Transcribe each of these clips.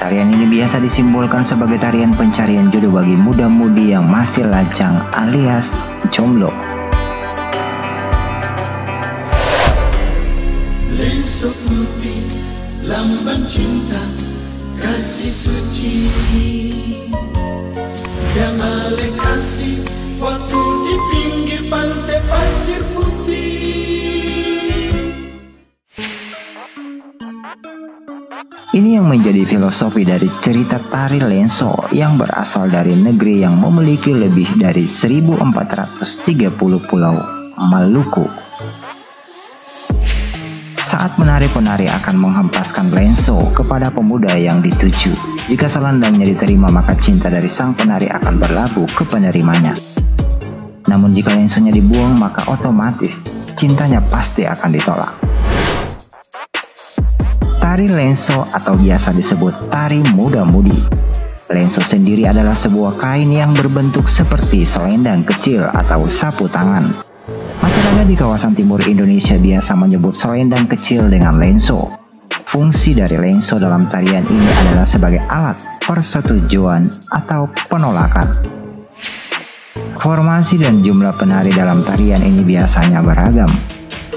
Tarian ini biasa disimbolkan sebagai tarian pencarian jodoh bagi muda-mudi yang masih lajang alias jomblo. Lambang cinta, kasih suci. Ini yang menjadi filosofi dari cerita tari lenso yang berasal dari negeri yang memiliki lebih dari 1430 pulau Maluku. Saat penari-penari akan menghempaskan lenso kepada pemuda yang dituju. Jika selendangnya diterima maka cinta dari sang penari akan berlabuh ke penerimanya. Namun jika lensonya dibuang maka otomatis cintanya pasti akan ditolak. Tari lenso atau biasa disebut tari muda-mudi. Lenso sendiri adalah sebuah kain yang berbentuk seperti selendang kecil atau sapu tangan. Masyarakat di kawasan timur Indonesia biasa menyebut selendang kecil dengan lenso. Fungsi dari lenso dalam tarian ini adalah sebagai alat persetujuan atau penolakan. Formasi dan jumlah penari dalam tarian ini biasanya beragam,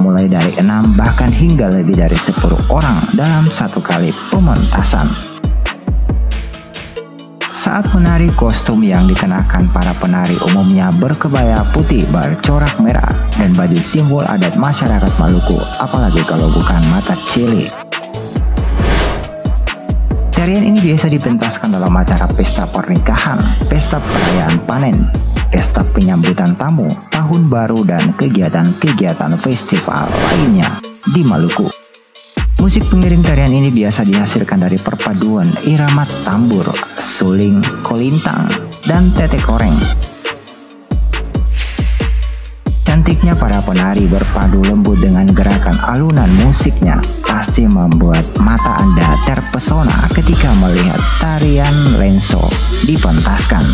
mulai dari 6 bahkan hingga lebih dari 10 orang dalam satu kali pementasan. Saat menari kostum yang dikenakan para penari umumnya berkebaya putih bercorak merah dan baju simbol adat masyarakat Maluku, apalagi kalau bukan mata cili. Tarian ini biasa dipentaskan dalam acara pesta pernikahan, pesta perayaan panen, pesta penyambutan tamu, tahun baru, dan kegiatan-kegiatan festival lainnya di Maluku. Musik pengiring tarian ini biasa dihasilkan dari perpaduan irama tambur, suling, kolintang, dan tete koreng Cantiknya para penari berpadu lembut dengan gerakan alunan musiknya pasti membuat mata Anda terpesona ketika melihat tarian lenso dipentaskan.